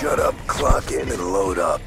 Shut up, clock in, and load up.